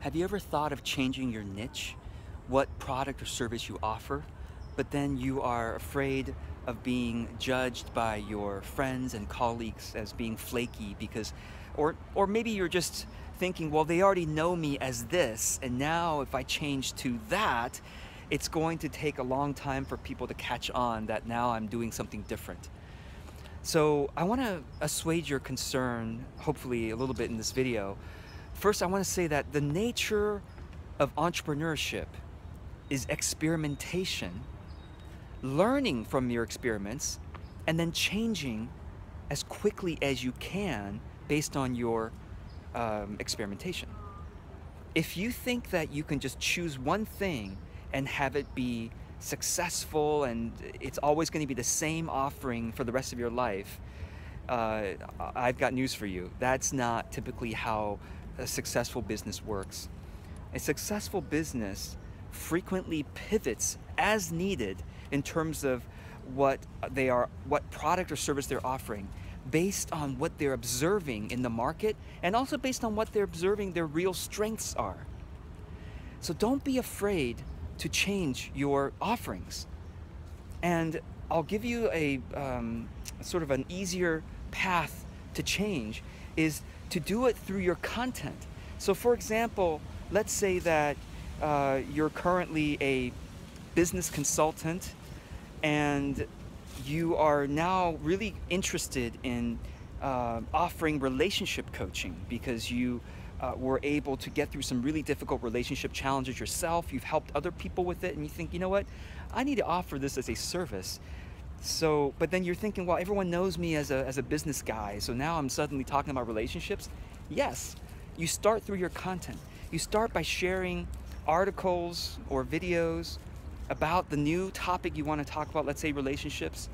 Have you ever thought of changing your niche? What product or service you offer? But then you are afraid of being judged by your friends and colleagues as being flaky because, or, or maybe you're just thinking, well, they already know me as this, and now if I change to that, it's going to take a long time for people to catch on that now I'm doing something different. So I want to assuage your concern, hopefully a little bit in this video. First, I want to say that the nature of entrepreneurship is experimentation, learning from your experiments, and then changing as quickly as you can based on your um, experimentation. If you think that you can just choose one thing and have it be successful and it's always going to be the same offering for the rest of your life, uh, I've got news for you. That's not typically how a successful business works. A successful business frequently pivots as needed in terms of what they are, what product or service they're offering based on what they're observing in the market and also based on what they're observing their real strengths are. So don't be afraid to change your offerings. And I'll give you a um, sort of an easier path to change is to do it through your content. So for example, let's say that uh, you're currently a business consultant and you are now really interested in uh, offering relationship coaching because you uh, were able to get through some really difficult relationship challenges yourself. You've helped other people with it, and you think, you know what, I need to offer this as a service. So, but then you're thinking, well, everyone knows me as a, as a business guy, so now I'm suddenly talking about relationships. Yes, you start through your content. You start by sharing articles or videos about the new topic you want to talk about, let's say relationships,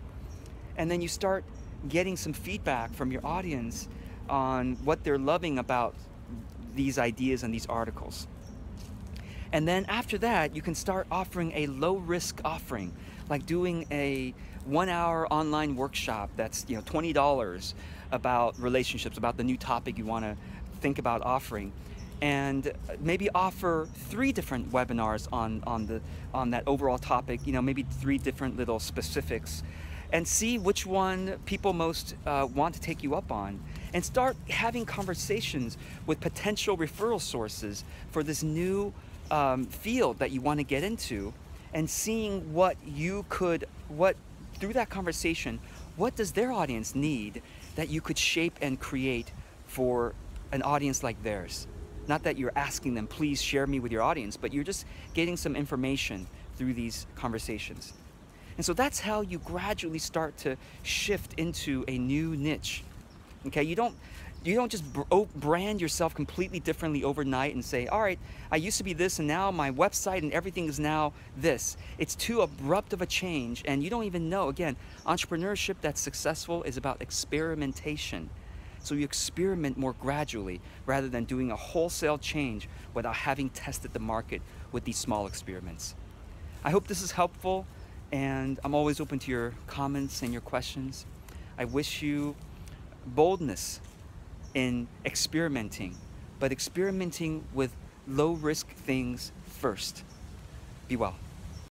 and then you start getting some feedback from your audience on what they're loving about these ideas and these articles. And then after that, you can start offering a low risk offering, like doing a one hour online workshop that's you know $20 about relationships, about the new topic you want to think about offering. And maybe offer three different webinars on, on, the, on that overall topic, you know, maybe three different little specifics and see which one people most uh, want to take you up on and start having conversations with potential referral sources for this new um, field that you want to get into and seeing what you could what through that conversation what does their audience need that you could shape and create for an audience like theirs not that you're asking them please share me with your audience but you're just getting some information through these conversations and so that's how you gradually start to shift into a new niche. Okay, you don't you don't just brand yourself completely differently overnight and say, all right, I used to be this and now my website and everything is now this. It's too abrupt of a change and you don't even know. Again, entrepreneurship that's successful is about experimentation. So you experiment more gradually rather than doing a wholesale change without having tested the market with these small experiments. I hope this is helpful and I'm always open to your comments and your questions. I wish you boldness in experimenting, but experimenting with low risk things first. Be well.